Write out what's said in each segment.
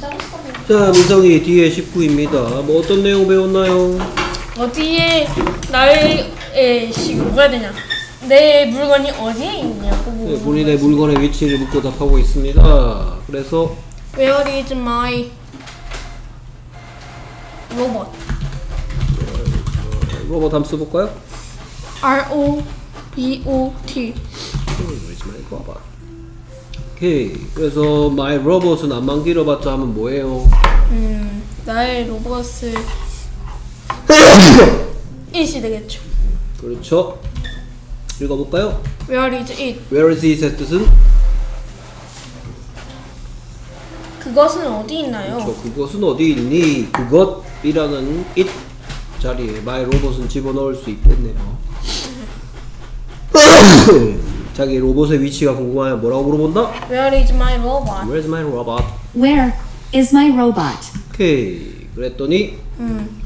자, 민성이 뒤에 19입니다. 뭐 어떤 내용 배웠나요? 어디에 나의 시 뭐가 되냐? 내 물건이 어디에 있냐고. 네, 본인의 물건의 위치를 묻고 답하고 있습니다. 그래서 Where is my robot? 로봇 한번 써볼까요? R O B O T. Where's my robot? 오케이. 그래서 my robot은 안만 길어봤자 하면 뭐예요? 음, 나의 로봇을 it이 되겠죠. 그렇죠. 읽어볼까요? Where is it? Where is it의 뜻은? 그것은 어디 있나요? 저 그것은 어디 있니? 그것이라는 it 자리에 my 로봇은 집어넣을 수 있겠네요. 자기 로봇의 위치가 궁금하면 뭐라고 물어본다? Where is my robot? Where's my robot? Where is my robot? 오케이. 그랬더니 음,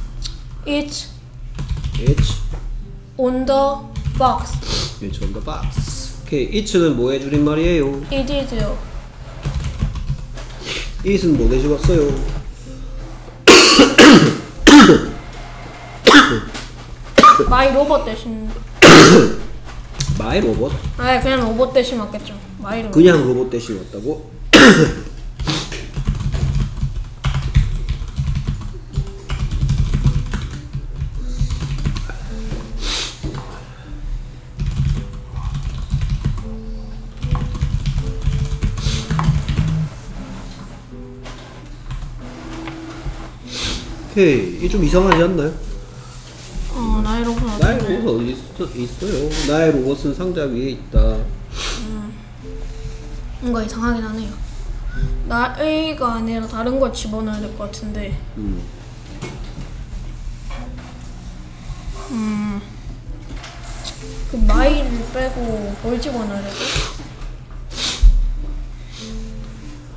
it's it's on the box. it's on the box. 오케이. it는 뭐의 줄임말이에요? It is요. it은 뭐 대신 왔어요? my robot 대신. My 로봇? 아, 그냥 로봇 대신 맞겠죠. my robot. 그냥 로봇 대신 왔다고? 오케이, 이게 좀 이상하지 않나요? 어, 나의 로봇 어디 나의? 로봇 어디 있어, 있어요? 나의 로봇은 상자 위에 있다. 뭔가 이상하긴 하네요. 나의가 아니라 다른 걸 집어넣어야 될 것 같은데. 음. 음. 그 마이를 빼고 뭘 집어넣어야 되지?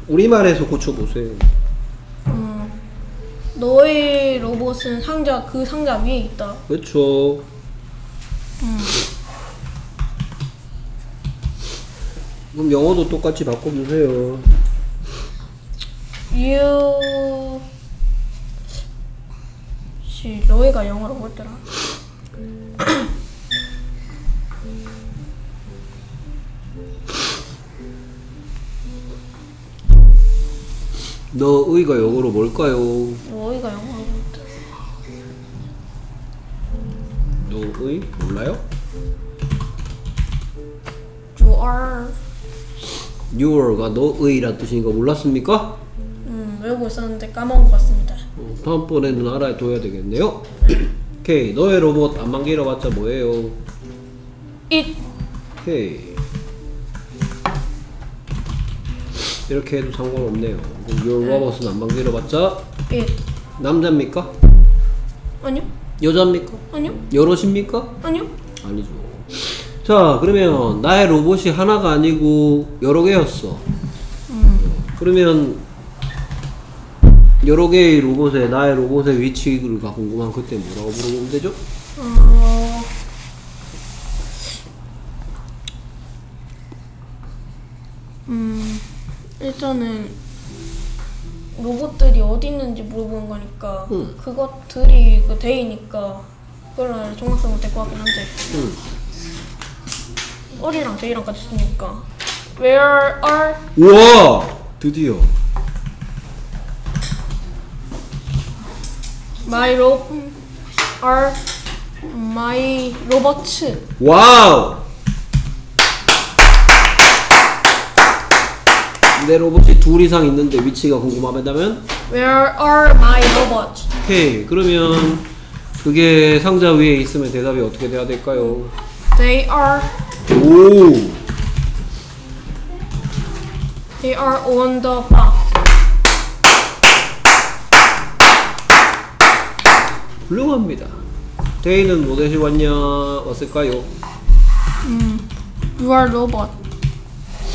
우리말에서 고쳐보세요. 음. 너의 로봇은 상자 그 상자 위에 있다. 그렇죠. 그럼 영어도 똑같이 바꿔주세요. You 씨 너희가 영어로 뭐였더라? 너 의가 영어로 뭘까요? 너희가 영어로 뭐였더라? 너의 몰라요? You are Your가 너의란 뜻인 거 몰랐습니까? 음, 외우고 있었는데 까먹은 것 같습니다. 어, 다음번에는 알아둬야 되겠네요. 오케이, 너의 로봇 안만 길어봤자 뭐예요? It 오케이. 이렇게 해도 상관없네요. Your robot은 안만 길어봤자 it 남자입니까? 아니요 여자입니까? 아니요 여럿입니까? 아니요 아니죠. 자, 그러면 나의 로봇이 하나가 아니고 여러 개였어. 그러면 여러 개의 로봇에 나의 로봇의 위치가 궁금한 그때 뭐라고 물어보면 되죠? 어... 음 일단은 로봇들이 어디 있는지 물어보는 거니까 음. 그것들이 그 데이니까 그걸 정확히 못할 것 같긴 한데 음. 어리랑 데이랑 같이 쓰니까 Where are 우와! 드디어. my ro are my robots 와우! 내 로봇이 둘 이상 있는데 위치가 궁금하다면? Where are my robots? 오케이. 그러면 그게 상자 위에 있으면 대답이 어떻게 돼야 될까요? They are 오! they are on the box. 훌륭합니다. 데이는 뭐 대신 왔냐 왔을까요? You are robot.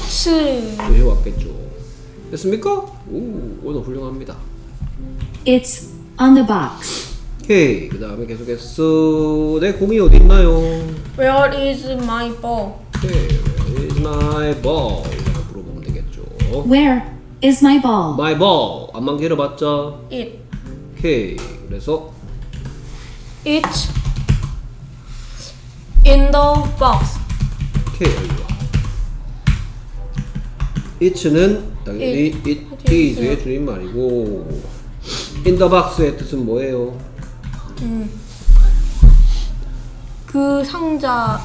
스 대신 왔겠죠. 됐습니까? 오, 오늘 훌륭합니다. It's on the box. 오케이. 그 다음에 계속해서 내 공이 어디 있나요? Where is my ball? 오케이. Where is my ball? 이렇게 물어보면 되겠죠. Where is my ball. my ball 안만 길어봤자 it 오케이 그래서 it's in the box. 오케이 it는 당연히 It. it is의 줄임말이고 in the box의 뜻은 뭐예요? 그 상자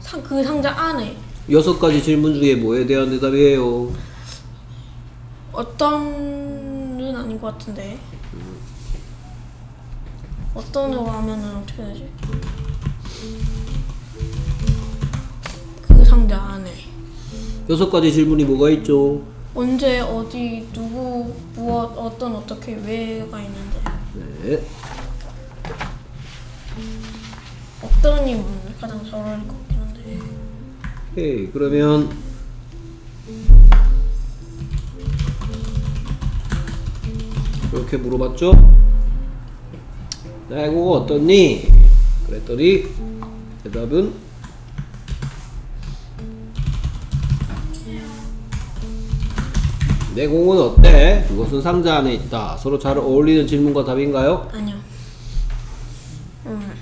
상, 그 상자 안에 여섯 가지 질문 중에 뭐에 대한 대답이에요? 어떤은 아닌 것 같은데 어떤 으로 하면은 어떻게 되지? 그 상자 안에 여섯 가지 질문이 뭐가 있죠? 언제 어디 누구 무엇 어떤 어떻게 왜가 있는데 네. 어떤이 뭐 가장 잘 어울릴 것 같긴 한데 오케이 그러면 이렇게 물어봤죠? 나의 공은 어떻니? 그랬더니 대답은 내 공은 어때? 그것은 상자 안에 있다. 서로 잘 어울리는 질문과 답인가요? 아니요 음.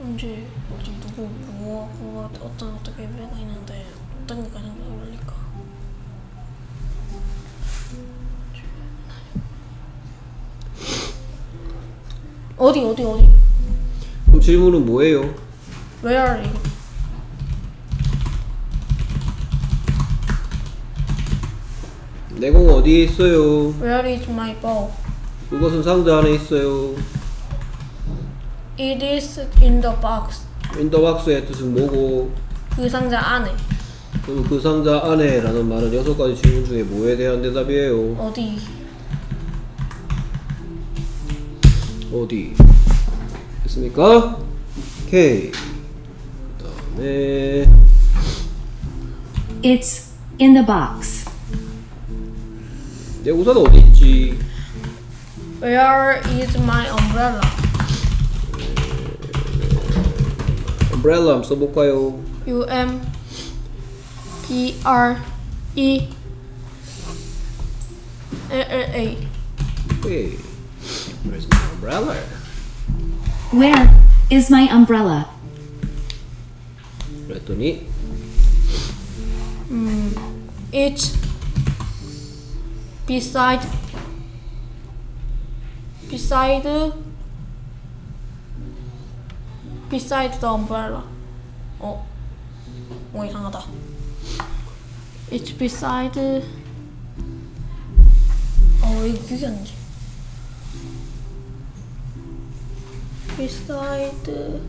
언제 어디 누구 뭐 뭐, 어떤 어떻게 왜가 있는데 어떤 게 가장 잘 어울릴까? 어디 어디 어디 그럼 질문은 뭐예요? Where are you? 내공 어디에 있어요? Where is my ball? 그것은 상자 안에 있어요. It is in the box. 인더박스의 뜻은 뭐고? 그 상자 안에 그럼 그 상자 안에라는 말은 여섯 가지 질문 중에 뭐에 대한 대답이에요? 어디 어디? 됐습니까? 오케이. 그 다음에 It's in the box. 내 우산 어디 있지? Where is my umbrella? umbrella 한번 써볼까요? U M B R E L L A. 오케이. Where's my umbrella? Where is my umbrella? 그랬더니 It's beside beside beside the umbrella. 어, 뭐 이상하다. It's beside. 어, 왜 그게 아니지? Beside.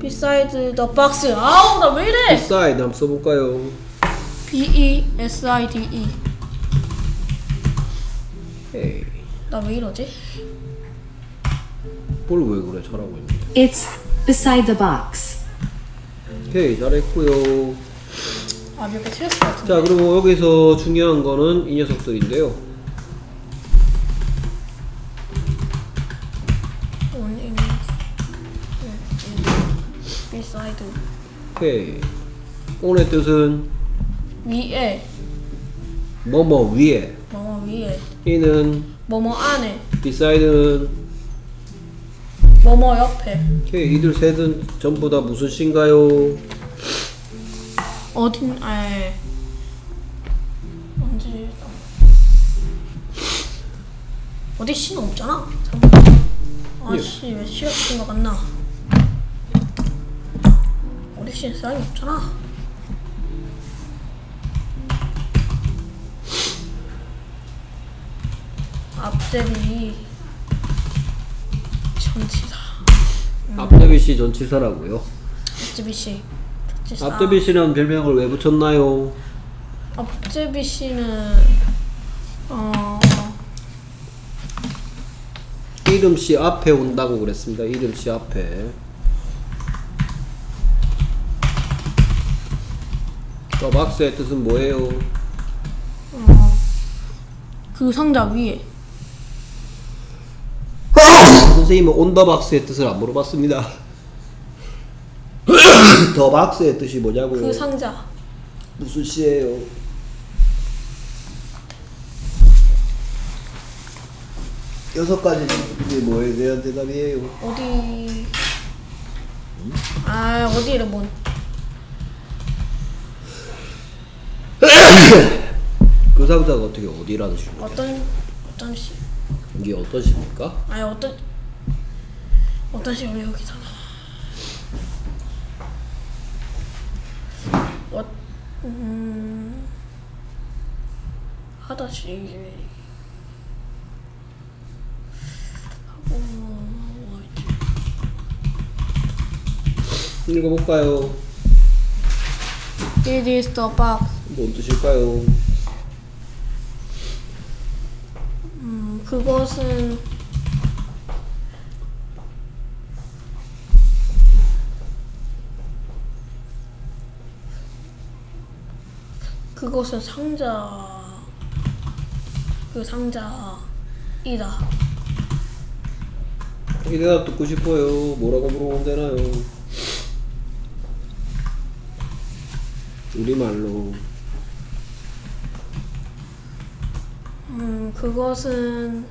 Beside the box. 아우 나 왜 이래? beside 한번 써볼까요? B E S I D E. 오케이. 나 왜 이러지? 뭘왜 그래? 잘하고 있는데. It's beside the box. 오케이 잘했고요. 아 몇 개 틀렸을 것 같은데. 자 그리고 여기서 중요한 거는 이 녀석들인데요. 원 in. Beside. 오케이. 오의 뜻은 위에. 뭐뭐 위에. 뭐뭐 위에. 이는 뭐뭐 안에. beside는 뭐뭐 옆에. 오케이 이들 셋은 전부 다 무슨 시인가요? 어딘 에. 언제 어디 신 없잖아. 잠깐만. 아씨 왜 시가 쓴것 같나? 어디 신 사람이 없잖아. 앞제비 전치사. 앞데비 씨 전치사라고요. 앞제비 씨. 전치사. 앞데비 씨라는 별명을 왜 붙였나요? 앞제비 씨는 어 이름 씨 앞에 온다고 그랬습니다. 이름 씨 앞에. 더 박스의 뜻은 뭐예요? 그 상자 위에 선생님은 온더박스의 뜻을 안 물어봤습니다. 더 박스의 뜻이 뭐냐고요? 그 상자. 무슨 시예요? 여섯 가지 이게 뭐에 대한 대답이에요? 어디? 아 어디를 뭐? 그 상자가 어떻게 어디라는 식으로? 어떤 어떤 시? 이게 어떤 식입니까? 아니 어떤 어떤 식으로 여기서 어, 음, 하다시 하고 뭐? 읽어볼까요? It is the box. 뭔 뜻일까요? 음, 그것은 그것은 상자 그 상자이다. 이 대답 듣고 싶어요. 뭐라고 물어보면 되나요? 우리말로 음, 그것은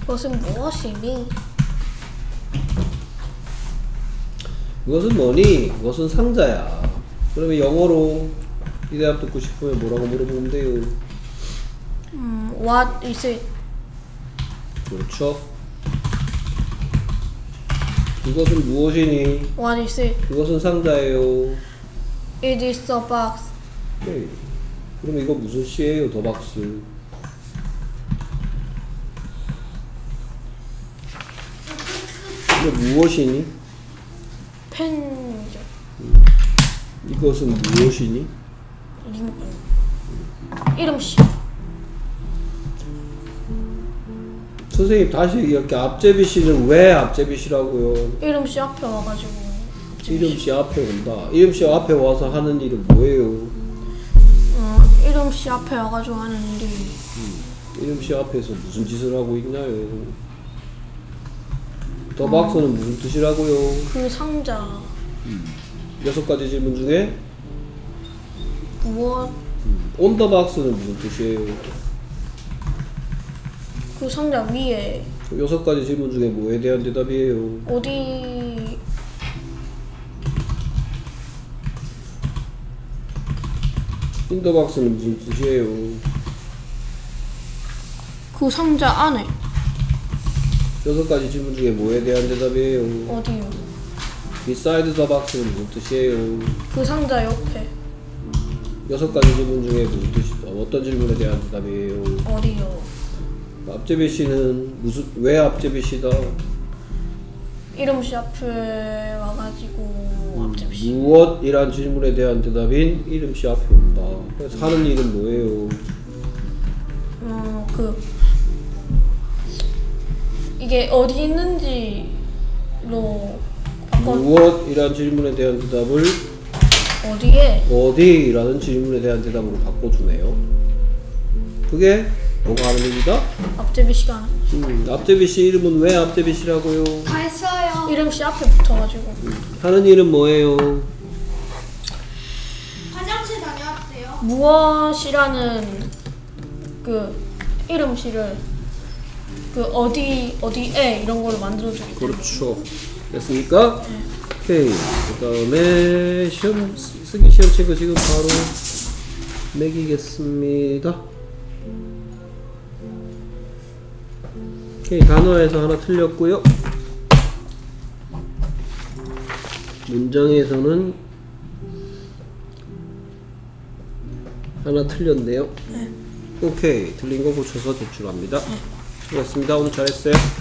그것은 무엇이니? 그것은 뭐니? 그것은 상자야. 그러면 영어로 이 대답 듣고 싶으면 뭐라고 물어보면 돼요? 음, what is it? 그렇죠. 그것은 무엇이니? What is it? 그것은 상자예요. It is the box. 오케이. 그럼 이거 무슨 시예요? 더 박스. 이거 무엇이니? 펜이죠. 이것은 무엇이니? 리모컨. 이름씨. 선생님 다시 얘기할게. 앞제비 씨는 왜 앞제비 씨라고요? 이름씨 앞에 와가지고. 이름 씨 앞에 온다. 이름 씨 앞에 와서 하는 일은 뭐예요? 어, 이름씨 앞에 와가지고 하는 일이 이름 씨 앞에서 무슨 짓을 하고 있나요? 더 박스는 무슨 뜻이라고요? 그 상자 여섯 가지 질문 중에 무엇 on the box는 무슨 뜻이에요? 그 상자 위에 여섯 가지 질문 중에 뭐에 대한 대답이에요? 어디 in the box는 무슨 뜻이에요? 그 상자 안에 여섯 가지 질문 중에 뭐에 대한 대답이에요? 어디요? beside the box는 무슨 뜻이에요? 그 상자 옆에 여섯 가지 질문 중에 무슨 뜻이 어떤 질문에 대한 대답이에요? 어디요? 앞제비 씨는 무슨 왜 앞제비 씨다? 이름 씨 앞에 와가지고 앞접시 무엇이란 질문에 대한 대답인 이름 씨 앞에 온다. 그래서 하는 일은 뭐예요? 어그 이게 어디 있는지로 바꿔 무엇이란 질문에 대한 대답을 어디에 어디라는 질문에 대한 대답으로 바꿔주네요. 그게 뭐가 하는 일이다? 앞제비 시간 음, 앞제비 씨 이름은 왜 앞제비 씨라고요? 다 했어요. 이름 씨 앞에 붙어가지고 하는 일은 뭐예요? 화장실 다녀왔대요. 무엇이라는 그 이름 씨를 그 어디 어디에 이런 거를 만들어주기 그렇죠. 됐습니까? 오케이. 그 다음에 시험, 쓰- 쓰기 시험 친구 지금 바로 매기겠습니다. 오케이. 단어에서 하나 틀렸고요. 문장에서는 하나 틀렸네요. 오케이. 틀린 거 고쳐서 제출합니다. 수 고했습니다. 오늘 잘했어요. 네.